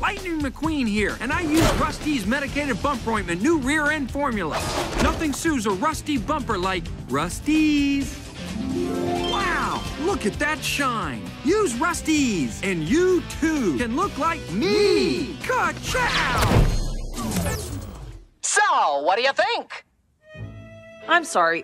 Lightning McQueen here, and I use Rusty's medicated bumper ointment, new rear end formula. Nothing soothes a rusty bumper like Rusty's. Wow, look at that shine. Use Rusty's, and you too can look like me. Ka-chow! So, what do you think? I'm sorry,